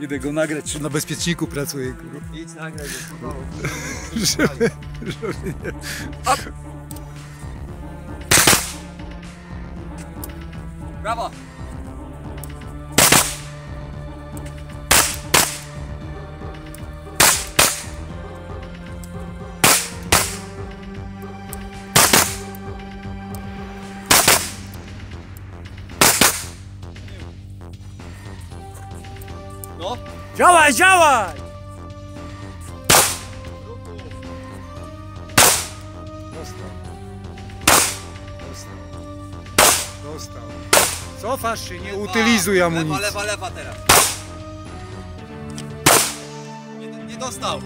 Idę go nagrać, na bezpieczniku pracuje, kurwa. Idź nagraj, go Żeby, żeby nie... Up! Brawo! No, Działaj, działaj! Dostał. Dostał. Dostał. Cofasz się, nie utylizuj lewa, amunicji. lewa, lewa teraz. Nie, nie dostał.